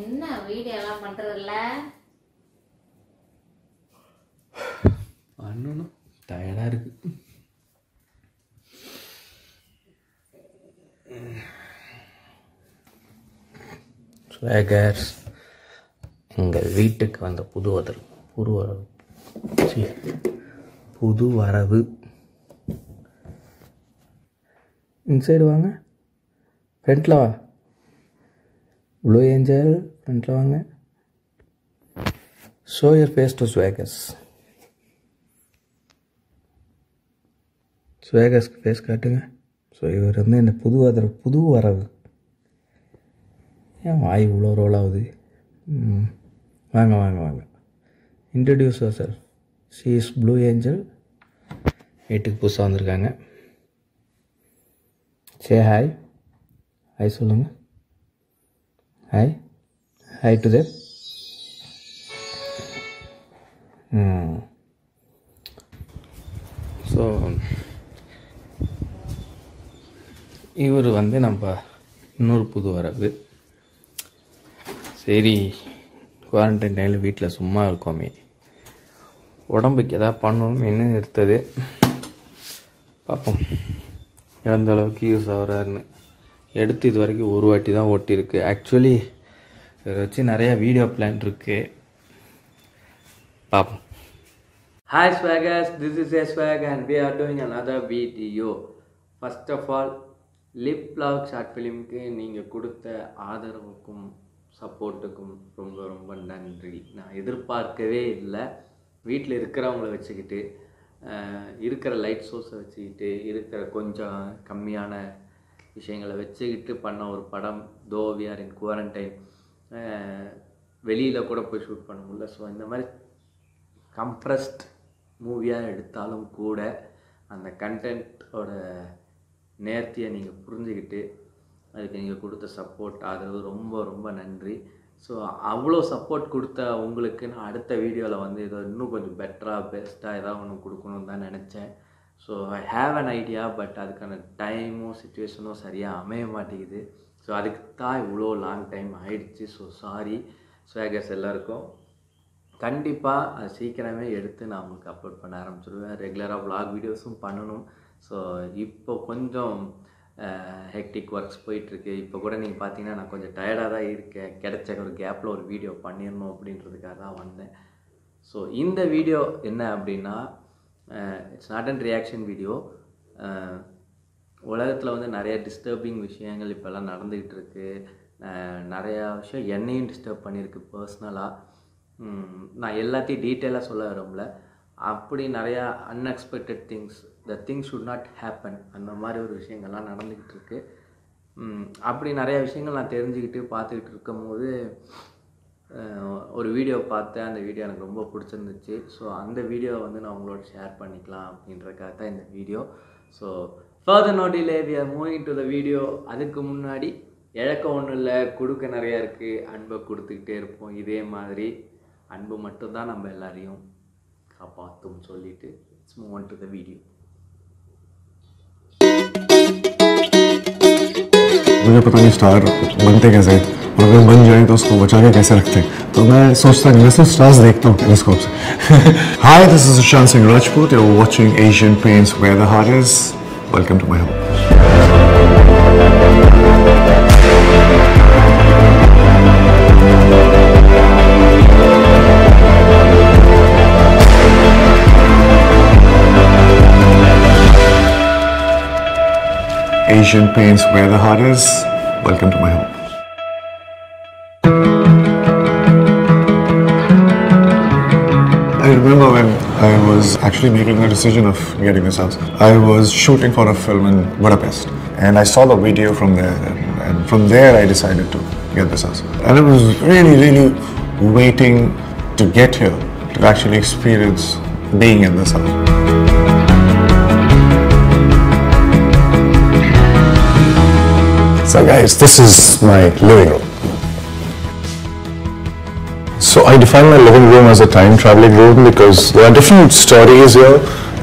என்ன வீடியோ எல்லாம் பண்றதில்ல பண்ணணும் டயர்டாக இருக்கு. ஸ்வேகர்ஸ் எங்கள் வீட்டுக்கு வந்த புது வரவு புது வரவு புது வரவு. இன்சைடு வாங்க. ஃப்ரண்ட்டில் வா. ப்ளூ ஏஞ்சல் ஃப்ரண்ட்டில் வாங்க show your face to swaggers ஸ்வேகஸ்க்கு face காட்டுங்க. ஸோ இவர் வந்து என்ன புது அதர் புது வரவு. ஏன் வாய் இவ்வளோ ரோல் ஆகுது? வாங்க வாங்க வாங்க. Introduce sir she is blue angel வீட்டுக்கு புதுசாக வந்திருக்காங்க. சே ஹாய் ஹாய் சொல்லுங்கள் hi hi to there so இவர் வந்து நம்ம இன்னொரு புது வரவு. சரி குவாரண்டைன் டைமில் வீட்டில் சும்மா இருக்கோமே. உடம்புக்கு எதாவது பண்ணணும் என்ன எடுத்தது? பார்ப்போம். எந்த அளவுக்கு யூஸ் ஆகிறாருன்னு. எடுத்து இது வரைக்கும் ஒரு வாட்டி தான் ஓட்டியிருக்கு. ஆக்சுவலி இதை வச்சு நிறையா வீடியோ பிளான் இருக்குது பார்ப்போம். Hi swaggers, this is a swag and we are doing another video first of all lip lock short ஃபிலிம்க்கு நீங்கள் கொடுத்த ஆதரவுக்கும் சப்போர்ட்டுக்கும் ரொம்ப ரொம்ப நன்றி. நான் எதிர்பார்க்கவே இல்லை. வீட்டில் இருக்கிறவங்கள வச்சுக்கிட்டு இருக்கிற லைட் சோர்ஸை வச்சுக்கிட்டு இருக்கிற கொஞ்சம் கம்மியான விஷயங்களை வச்சுக்கிட்டு பண்ண ஒரு படம் though we are in quarantine வெளியில் கூட போய் ஷூட் பண்ண முடியல. ஸோ இந்த மாதிரி கம்ப்ரஸ்ட் மூவியாக எடுத்தாலும் கூட அந்த கண்டென்ட்டோட நேர்த்தியை நீங்கள் புரிஞ்சுக்கிட்டு அதுக்கு நீங்கள் கொடுத்த சப்போர்ட் ஆதரவு ரொம்ப ரொம்ப நன்றி. ஸோ அவ்வளோ சப்போர்ட் கொடுத்த உங்களுக்கு நான் அடுத்த வீடியோவில் வந்து ஏதோ இன்னும் கொஞ்சம் பெட்டராக பெஸ்ட்டாக ஏதாவது ஒன்று கொடுக்கணும்னு தான் நினச்சேன். So I have an idea but அதுக்கான டைமும் சுச்சுவேஷனும் சரியாக அமைய மாட்டேங்குது. ஸோ அதுக்கு தான் இவ்வளோ லாங் டைம் ஆயிடுச்சு ஸோ சாரி ஸ்வேகர்ஸ் எல்லாருக்கும் கண்டிப்பாக அது சீக்கிரமே எடுத்து நான் உங்களுக்கு அப்லோட் பண்ண ஆரம்பிச்சிடுவேன் ரெகுலராக vlog வீடியோஸும் பண்ணணும். ஸோ இப்போ கொஞ்சம் ஹெக்டிக் ஒர்க்ஸ் போயிட்டுருக்கு. இப்போ கூட நீங்கள் பார்த்தீங்கன்னா நான் கொஞ்சம் டயர்டாக தான் இருக்கேன். கிடைச்ச ஒரு கேப்பில் ஒரு வீடியோ பண்ணிடணும் அப்படின்றதுக்காக தான் வந்தேன். ஸோ இந்த வீடியோ என்ன அப்படின்னா it's not and reaction video உலகத்தில் வந்து நிறைய டிஸ்டர்பிங் விஷயங்கள் இப்போல்லாம் நடந்துக்கிட்டு இருக்கு uh, நிறையா விஷயம் என்னையும் டிஸ்டர்ப் பண்ணியிருக்கு பர்சனலாக நான் எல்லாத்தையும் டீட்டெயிலாக சொல்ல விரும்பல. அப்படி நிறையா unexpected things the things should not happen அந்த மாதிரி ஒரு விஷயங்கள்லாம் நடந்துக்கிட்டு இருக்கு அப்படி நிறையா விஷயங்கள் நான் தெரிஞ்சுக்கிட்டு பார்த்துக்கிட்டு இருக்கும் போது ஒரு வீடியோ பார்த்தேன். அந்த வீடியோ எனக்கு ரொம்ப பிடிச்சிருந்துச்சு. ஸோ அந்த வீடியோவை வந்து நான் உங்களோட ஷேர் பண்ணிக்கலாம் அப்படின்றக்காக தான் இந்த video so further நோட்டிலே we are moving to the video அதுக்கு முன்னாடி இழக்க ஒன்றும் இல்லை. கொடுக்க நிறையா இருக்குது அன்பை கொடுத்துக்கிட்டே இருப்போம். இதே மாதிரி அன்பு மட்டும்தான் நம்ம எல்லாரையும் காப்பாற்றும் சொல்லிட்டு it's move to the video मुझे पता नहीं स्टार बनते कैसे और अगर बन जाए तो उसको बचा के कैसे रखते हैं। तो मैं सोचता मैं सिर्फ़ स्टार्स देखता हूँ टेलीस्कोप से hi this is Sushant Singh Rajput you watching Asian Paints where the heart is welcome to my home Asian paints where the heart is. Welcome to my home. I remember when I was actually making the decision of getting this house. I was shooting for a film in Budapest and I saw the video from there and, and from there I decided to get this house. And I was really, really waiting to get here to actually experience being in this house. So guys, this is my living room. So I define my living room as a time traveling room because there are different stories here,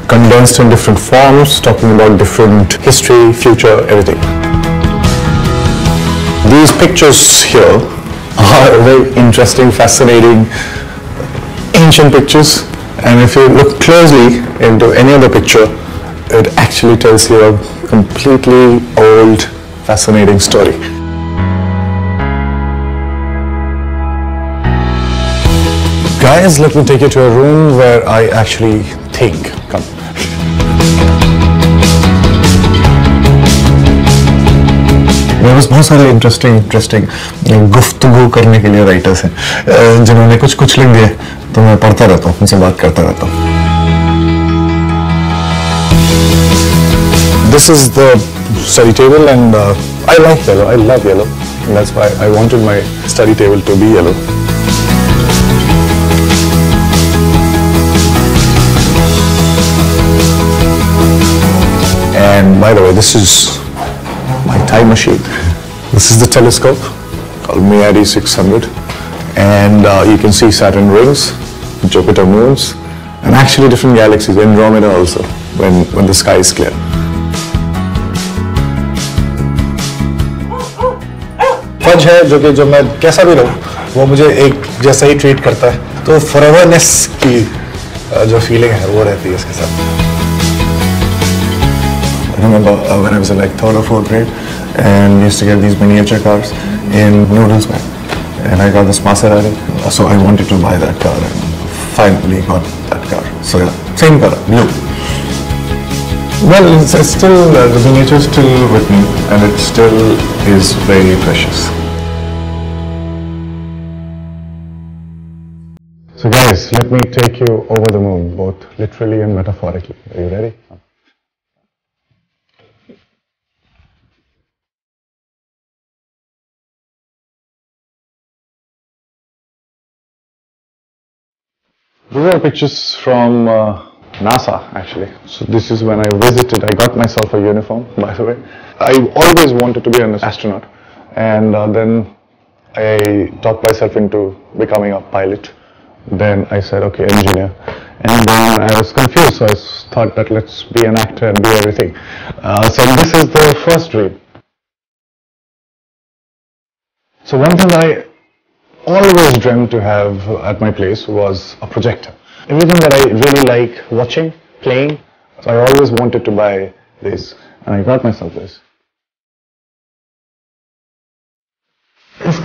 condensed in different forms, talking about different history, future, everything. These pictures here are very interesting, fascinating, ancient pictures. And if you look closely into any other picture, it actually tells you a completely old, fascinating story. Guys, let me take you to a room where I actually think. Come. मेरे पास बहुत सारे interesting interesting गुफ्तगू करने के लिए writers हैं जिन्होंने कुछ कुछ लिख दिए तो मैं पढ़ता रहता हूँ उनसे बात करता रहता हूँ This is the study table and uh, I like yellow, I love yellow. And that's why I wanted my study table to be yellow. And by the way, this is my time machine. This is the telescope called Meade 600. And uh, you can see Saturn rings, Jupiter moons, and actually different galaxies, Andromeda also, when, when the sky is clear. फज है जो कि जो मैं कैसा भी रहूँ वो मुझे एक जैसा ही ट्रीट करता है तो फॉरएवरनेस की जो फीलिंग है वो रहती है इसके साथ I remember uh, when I was in like third or fourth grade, and we used to get these miniature cars in noodles bag, and I got this Maserati, so I wanted to buy that car, and finally got that car. So yeah, same color, blue. Well, it's, it's still uh, the miniature is still with me, and it still is very precious. So guys, let me take you over the moon, both literally and metaphorically. Are you ready? These are pictures from uh, NASA actually. So this is when I visited. I got myself a uniform, by the way. I always wanted to be an astronaut, and uh, then I talked myself into becoming a pilot. Then I said, okay, engineer. And then I was confused, so I thought that let's be an actor and do everything. Uh, so this is the first dream. So one thing I always dreamt to have at my place was a projector. Everything that I really like watching, playing, so I always wanted to buy this, and I got myself this.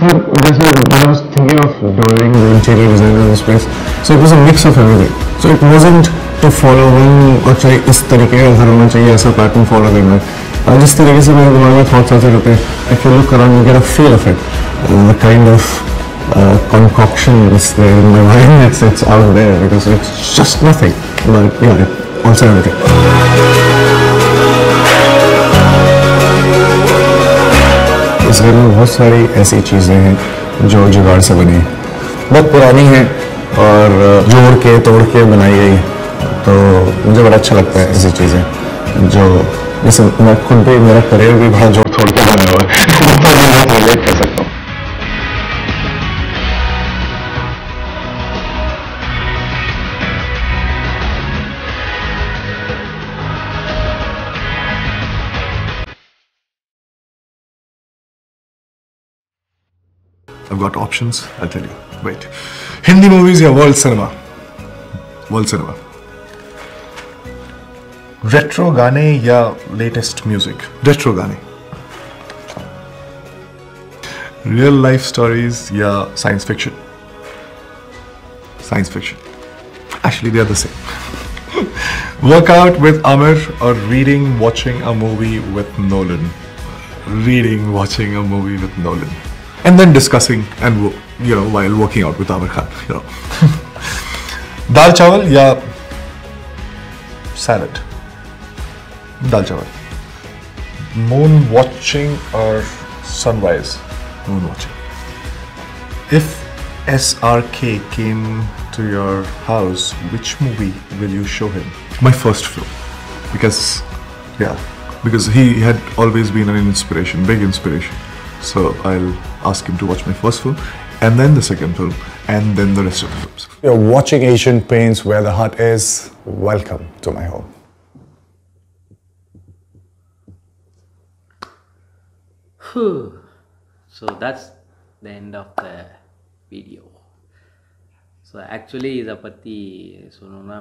It's good. That's why when I was thinking of doing the interior design of this place, so it was a mix of everything. So it wasn't to follow one और चाहिए इस तरीके का घर होना चाहिए ऐसा pattern follow करना है और जिस तरीके से मेरे दिमाग में थॉट्स आते रहते हैं if you look around you get a feel of it the kind of uh, concoction is there in my mind it's, it's out there because it's just nothing but yeah it, घर में बहुत सारी ऐसी चीज़ें हैं जो जुगाड़ से बनी बहुत पुरानी हैं और जोड़ के, तोड़ के बनाई गई तो मुझे बड़ा अच्छा लगता है ऐसी चीज़ें जो, जैसे मैं खुद भी, मेरा करियर भी बड़ा जोड़ I've got options, I'll tell you. Wait. Hindi movies या world cinema? World cinema. Retro गाने या latest music? Retro गाने. Real life stories या science fiction? Science fiction. Actually, they are the same. Workout with Amir or reading, watching a movie with Nolan. Reading, watching a movie with Nolan. And then discussing and you know while working out with Amir Khan, you know. Dal chawal या salad. Dal chawal. Moon watching or sunrise? Moon watching. If SRK came to your house, which movie will you show him? My first film. Because, yeah, because he had always been an inspiration, big inspiration. So I'll ask him to watch my first film, and then the second film, and then the rest of the films. You're watching Asian Paints Where the Heart Is. Welcome to my home. So that's the end of the video so actually இதை பற்றி சொல்லணும்னா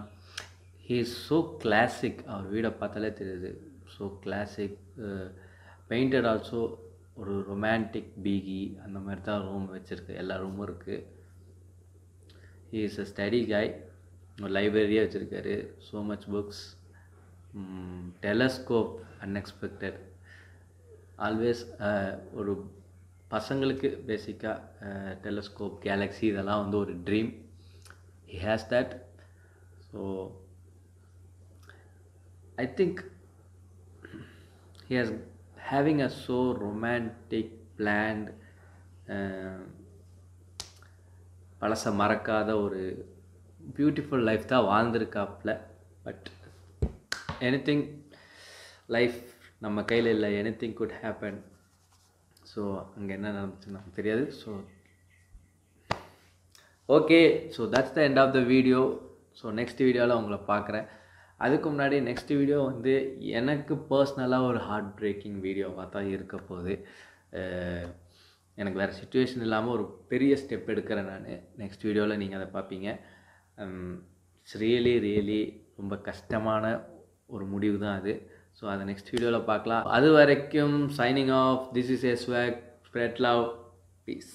he is so classic அவர் வீடை பார்த்தாலே தெரியுது so classic painted also ஒரு romantic பீகி அந்த மாதிரி தான் ரூம் வச்சுருக்கு. எல்லா ரூமும் இருக்குது ஹீ இஸ் அ ஸ்டடி காய் ஒரு லைப்ரரியாக வச்சுருக்காரு. So much books telescope unexpected always ஒரு பசங்களுக்கு பேசிக்காக டெலஸ்கோப் கேலக்ஸி இதெல்லாம் வந்து ஒரு dream he has that so I think he has having a so romantic planned um, பழச மறக்காத ஒரு பியூட்டிஃபுல் லைஃப் தான் வாழ்ந்துருக்காப்புல. பட் எனிதிங் லைஃப் நம்ம கையில் இல்லை எனிதிங் குட் ஹேப்பன் ஸோ அங்கே என்ன நடந்துச்சு நமக்கு தெரியாது. So okay so that's the end of the video so next வீடியோவில் உங்களை பார்க்குறேன். அதுக்கு முன்னாடி நெக்ஸ்ட் வீடியோ வந்து எனக்கு பர்சனலாக ஒரு ஹார்ட் பிரேக்கிங் வீடியோவாக தான் இருக்க போகுது. எனக்கு வேறு சுச்சுவேஷன் இல்லாமல் ஒரு பெரிய ஸ்டெப் எடுக்கிறேன் நான். நெக்ஸ்ட் வீடியோவில் நீங்கள் அதை பார்ப்பீங்க. ரியலி ரியலி ரொம்ப கஷ்டமான ஒரு முடிவு தான் அது. ஸோ அதை நெக்ஸ்ட் வீடியோவில் பார்க்கலாம். அது வரைக்கும் signing off this is swag spread love peace